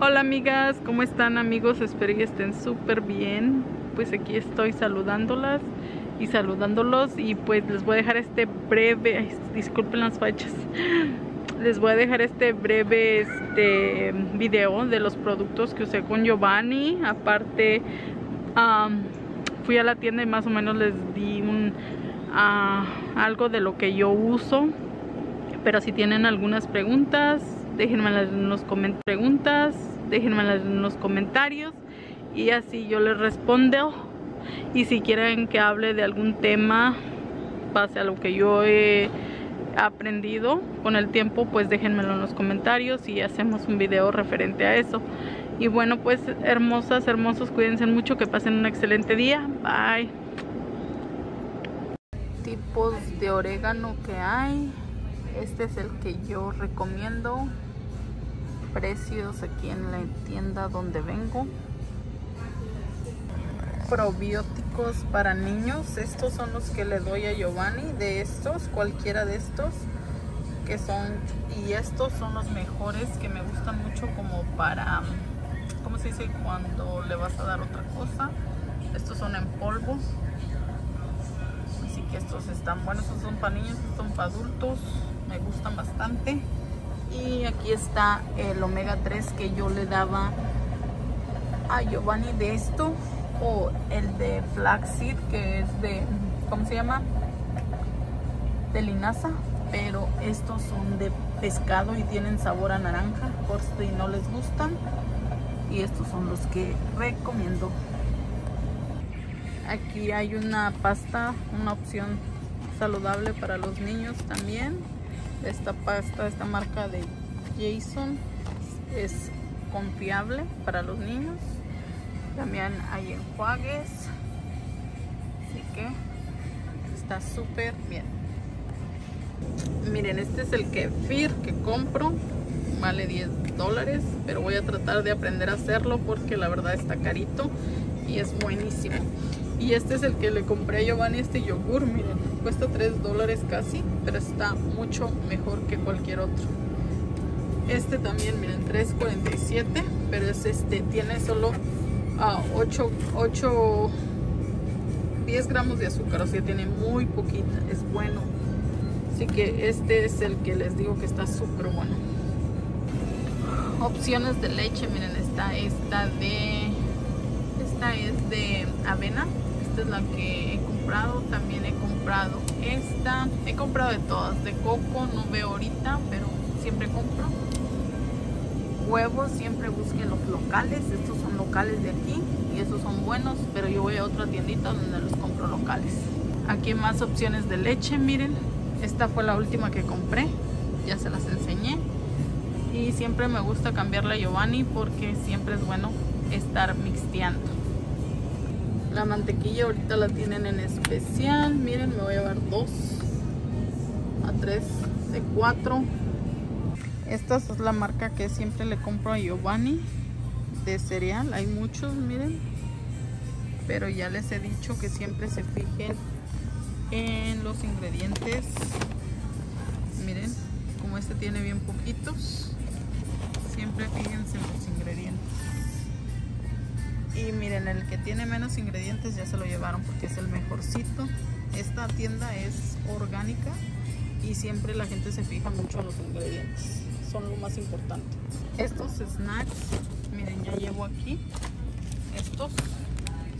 Hola amigas, ¿cómo están amigos? Espero que estén súper bien. Pues aquí estoy saludándolas y saludándolos y pues les voy a dejar este breve, disculpen las fachas, les voy a dejar este breve este video de los productos que usé con Giovanni. Aparte, fui a la tienda y más o menos les di un uh, algo de lo que yo uso. Pero si tienen algunas preguntas, déjenmelas en los. Preguntas, déjenmelas en los comentarios y así yo les respondo. Y si quieren que hable de algún tema, base a lo que yo he aprendido con el tiempo, pues déjenmelo en los comentarios y hacemos un video referente a eso. Y bueno, pues hermosas, hermosos, cuídense mucho, que pasen un excelente día. Bye. Tipos de orégano que hay. Este es el que yo recomiendo. Precios aquí en la tienda donde vengo. Probióticos para niños. Estos son los que le doy a Giovanni. De estos, cualquiera de estos. Que son, y estos son los mejores que me gustan mucho como para, ¿cómo se dice? Cuando le vas a dar otra cosa. Estos son en polvo. Así que estos están buenos. Estos son para niños, estos son para adultos me gustan bastante y aquí está el omega 3 que yo le daba a Giovanni de esto o el de flaxseed que es de ¿cómo se llama? de linaza pero estos son de pescado y tienen sabor a naranja por si no les gustan. Y estos son los que recomiendo. Aquí hay una pasta una opción saludable para los niños también esta pasta, esta marca de Jason es confiable para los niños. También hay enjuagues. Así que está súper bien. Miren, este es el kefir que compro. Vale 10 dólares, pero voy a tratar de aprender a hacerlo porque la verdad está carito y es buenísimo. Y este es el que le compré a Giovanni, este yogur, miren, cuesta 3 dólares casi, pero está mucho mejor que cualquier otro. Este también, miren, 3.47, pero es este, tiene solo 8, 8, 10 gramos de azúcar, o sea, tiene muy poquita, es bueno. Así que este es el que les digo que está súper bueno. Opciones de leche, miren, esta, esta de, esta es de avena esta es la que he comprado también he comprado esta he comprado de todas de coco no veo ahorita pero siempre compro. Huevos siempre busquen los locales estos son locales de aquí y esos son buenos pero yo voy a otra tiendita donde los compro locales. Aquí más opciones de leche miren esta fue la última que compré ya se las enseñé. Y siempre me gusta cambiarla a Giovanni porque siempre es bueno estar mixteando la mantequilla ahorita la tienen en especial. Miren, me voy a llevar dos a tres de cuatro. Esta es la marca que siempre le compro a Giovanni de cereal. Hay muchos, miren. Pero ya les he dicho que siempre se fijen en los ingredientes. Miren, como este tiene bien poquitos. Siempre fíjense en los ingredientes. Y miren, el que tiene menos ingredientes ya se lo llevaron porque es el mejorcito. Esta tienda es orgánica y siempre la gente se fija mucho en los ingredientes. Son lo más importante. Estos snacks, miren, ya llevo aquí. Estos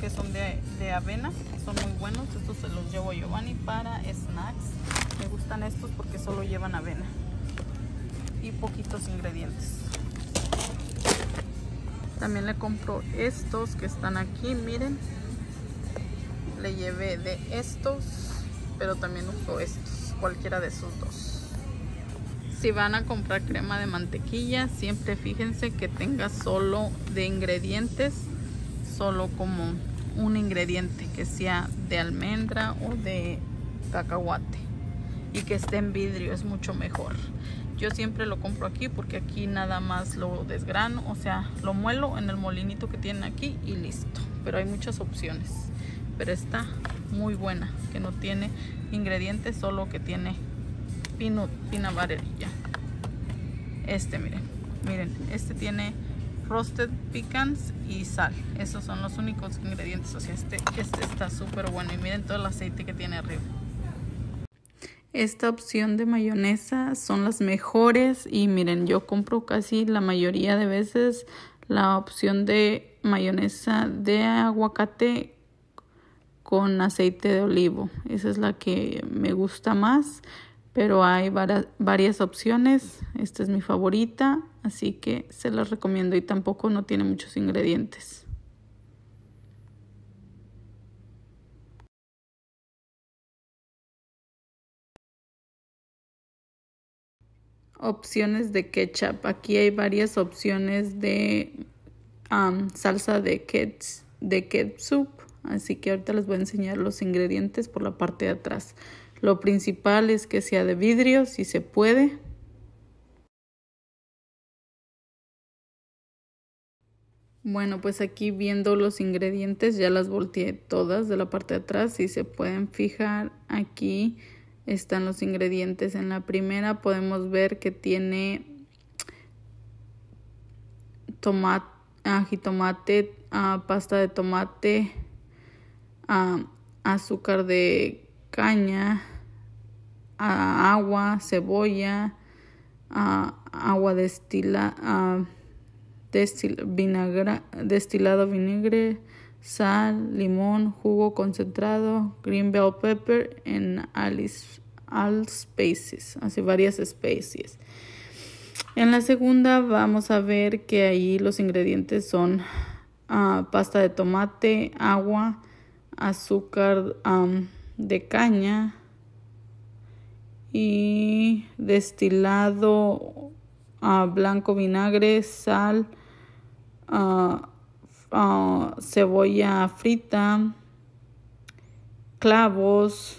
que son de, de avena, son muy buenos. Estos se los llevo a Giovanni para snacks. Me gustan estos porque solo llevan avena y poquitos ingredientes. También le compro estos que están aquí, miren. Le llevé de estos, pero también uso estos, cualquiera de esos dos. Si van a comprar crema de mantequilla, siempre fíjense que tenga solo de ingredientes, solo como un ingrediente que sea de almendra o de cacahuate y que esté en vidrio, es mucho mejor. Yo siempre lo compro aquí porque aquí nada más lo desgrano, o sea, lo muelo en el molinito que tienen aquí y listo. Pero hay muchas opciones. Pero está muy buena, que no tiene ingredientes, solo que tiene pino, pina ya. Este, miren, miren, este tiene roasted pecans y sal. Esos son los únicos ingredientes. O sea, este, este está súper bueno. Y miren todo el aceite que tiene arriba. Esta opción de mayonesa son las mejores. Y miren, yo compro casi la mayoría de veces la opción de mayonesa de aguacate con aceite de olivo. Esa es la que me gusta más pero hay varias opciones. Esta es mi favorita, así que se las recomiendo y tampoco no tiene muchos ingredientes. Opciones de ketchup. Aquí hay varias opciones de salsa de, ketchup, de ketchup. Así que ahorita les voy a enseñar los ingredientes por la parte de atrás. Lo principal es que sea de vidrio, si se puede. Bueno, pues aquí viendo los ingredientes ya las volteé todas de la parte de atrás. Si se pueden fijar aquí están los ingredientes. En la primera podemos ver que tiene tomate, jitomate, ah, pasta de tomate, ah, azúcar de caña, agua, cebolla, agua destila, destilado vinagre, sal, limón, jugo concentrado, green bell pepper en all spaces, así varias especies. En la segunda vamos a ver que ahí los ingredientes son ah, pasta de tomate, agua, azúcar de caña, y destilado a blanco vinagre, sal, cebolla frita, clavos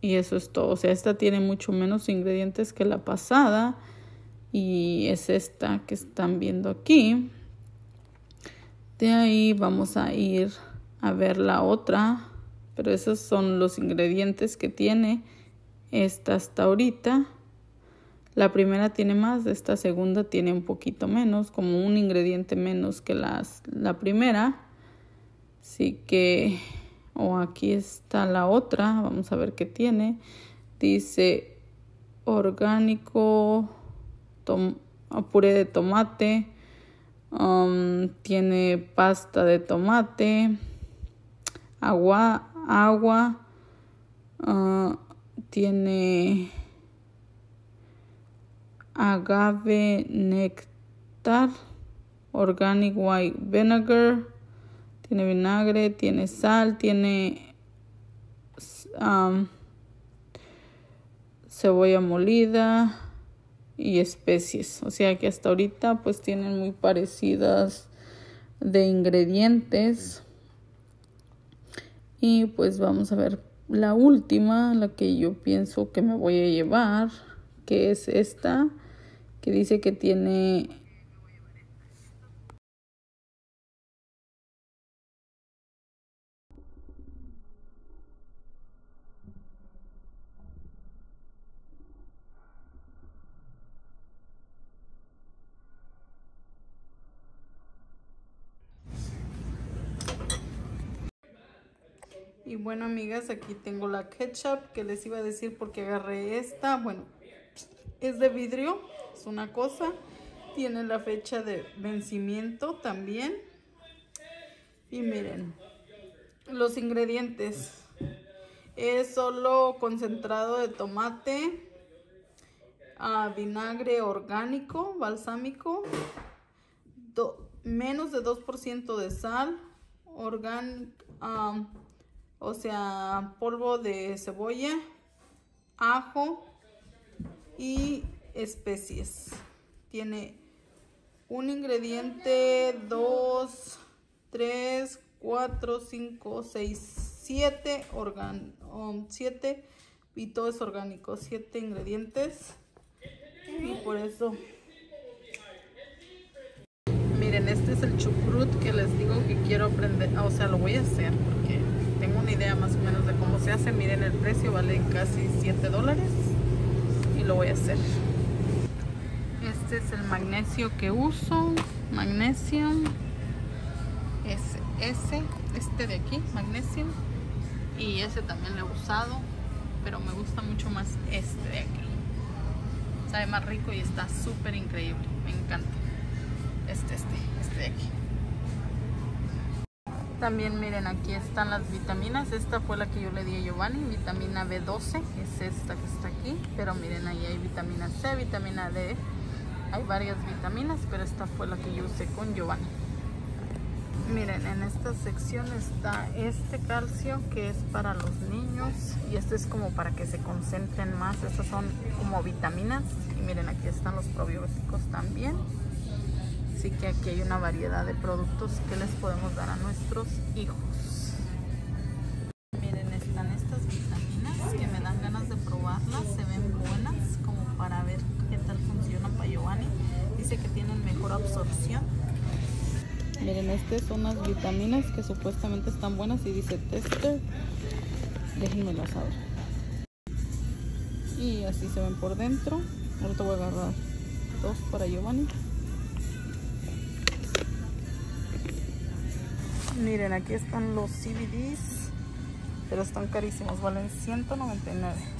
y eso es todo. O sea, esta tiene mucho menos ingredientes que la pasada y es esta que están viendo aquí. De ahí vamos a ir a ver la otra, pero esos son los ingredientes que tiene esta hasta ahorita. La primera tiene más, esta segunda tiene un poquito menos, como un ingrediente menos que las, la primera. Así que, o aquí está la otra, vamos a ver qué tiene. Dice orgánico, puré de tomate, um, tiene pasta de tomate, agua, agua, uh, tiene agave nectar, organic white vinegar, tiene vinagre, tiene sal, tiene um, cebolla molida y especies. O sea que hasta ahorita pues tienen muy parecidas de ingredientes. Y pues vamos a ver la última, la que yo pienso que me voy a llevar, que es esta, que dice que tiene Y bueno, amigas, aquí tengo la ketchup que les iba a decir porque agarré esta. Bueno, es de vidrio, es una cosa. Tiene la fecha de vencimiento también. Y miren, los ingredientes. Es solo concentrado de tomate, ah, vinagre orgánico, balsámico, menos de 2% de sal, orgánico, ah, o sea, polvo de cebolla, ajo y especies. Tiene un ingrediente, dos, tres, cuatro, cinco, seis, siete, organ um, siete y todo es orgánico, siete ingredientes. Y por eso miren este es el chucrut que les digo que quiero aprender o sea lo voy a hacer porque tengo una idea más o menos de cómo se hace. Miren el precio, vale casi 7 dólares lo voy a hacer. Este es el magnesio que uso. Magnesio. Es ese, este de aquí, magnesio. Y ese también lo he usado. Pero me gusta mucho más este de aquí. Sabe más rico y está súper increíble. Me encanta. Este, este, este de aquí. También miren, aquí están las vitaminas. Esta fue la que yo le di a Giovanni, vitamina B12, es esta Pero miren, ahí hay vitamina C, vitamina D. Hay varias vitaminas, pero esta fue la que yo usé con Giovanni. Miren, en esta sección está este calcio que es para los niños y este es como para que se concentren más. Estas son como vitaminas y miren, aquí están los probióticos también. Así que aquí hay una variedad de productos que les podemos dar a nuestros hijos. Estas son las vitaminas que supuestamente están buenas y dice tester. Déjenme las saber. Y así se ven por dentro. Ahorita voy a agarrar dos para Giovanni. Miren, aquí están los CBDs, pero están carísimos, valen 199.